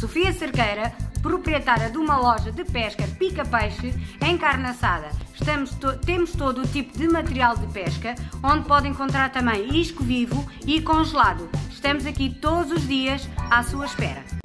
Sofia Cerqueira, proprietária de uma loja de pesca pica-peixe em Carnaçada. To temos todo o tipo de material de pesca, onde pode encontrar também isco vivo e congelado. Estamos aqui todos os dias à sua espera.